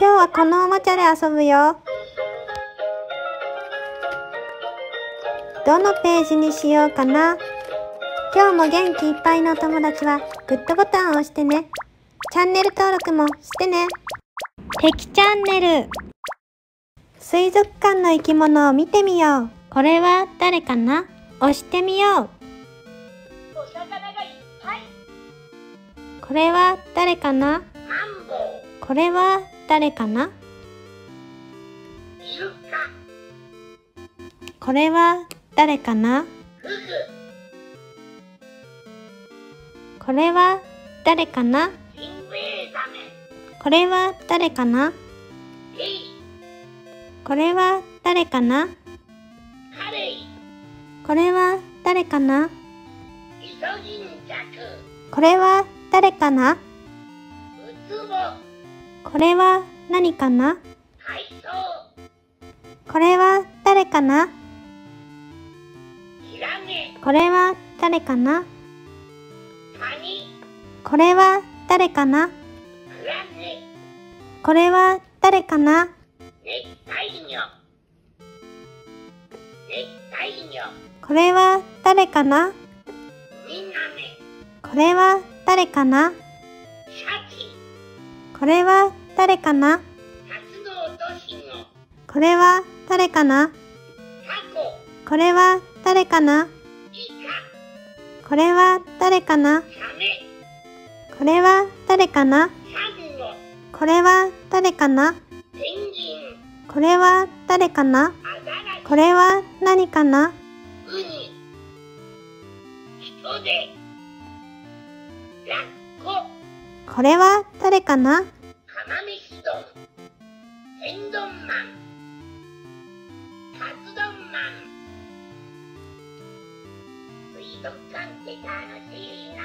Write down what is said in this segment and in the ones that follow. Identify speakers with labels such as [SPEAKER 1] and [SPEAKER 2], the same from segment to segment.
[SPEAKER 1] 今日はこのおもちゃで遊ぶよ。どのページにしようかな。今日も元気いっぱいのお友達はグッドボタンを押してね。チャンネル登録もしてね。敵チャンネル。水族館の生き物を見てみよう。これは誰かな？押してみよう。
[SPEAKER 2] お魚がいっぱい
[SPEAKER 1] これは誰かな？
[SPEAKER 2] マンボウ
[SPEAKER 1] これは誰かな？これは誰かな？これは誰かな？これは誰かな？これは誰かな？これは誰かな？これは誰かな？これは何かな？
[SPEAKER 2] 海藻
[SPEAKER 1] これは誰かな？
[SPEAKER 2] ヒラメ
[SPEAKER 1] これは誰かな？
[SPEAKER 2] カニ
[SPEAKER 1] これは誰かな？
[SPEAKER 2] クラゲ
[SPEAKER 1] これは誰かな？
[SPEAKER 2] 熱帯魚熱帯魚
[SPEAKER 1] これは誰かな？これは誰かな？これは誰かな？これは誰かな？これは誰かな？これは誰かな？これは誰かな？これは誰かな？これは誰かな？これは何かな？
[SPEAKER 2] ウニヒトデラッコ。
[SPEAKER 1] これは誰かな？
[SPEAKER 2] カマメシドン天丼マン。カツ丼マン。水族館って楽しいな。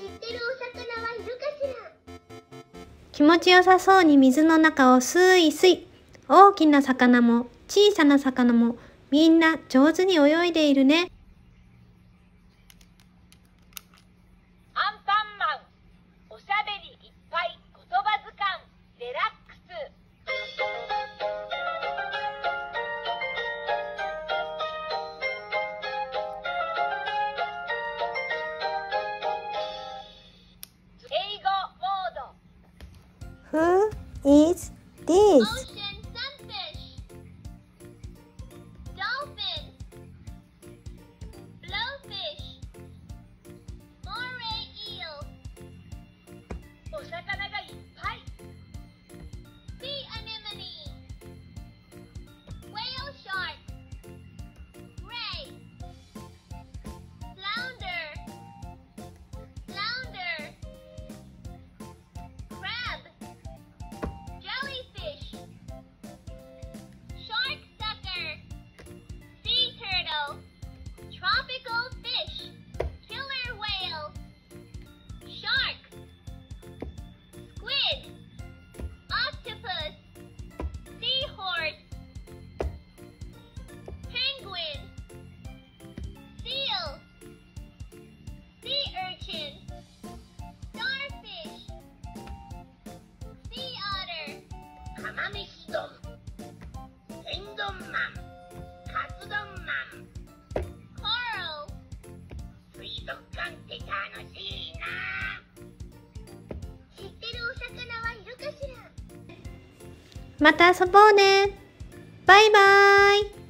[SPEAKER 2] 知ってるお魚はいるかしら？
[SPEAKER 1] 気持ちよさそうに水の中をスイスイ。大きな魚も小さな魚もみんな上手に泳いでいるね this?
[SPEAKER 2] カマメシドン天丼マンカツ丼マンコロ水族館って楽しいな知ってるお魚はいるかしら
[SPEAKER 1] また遊ぼうね。バイバイ。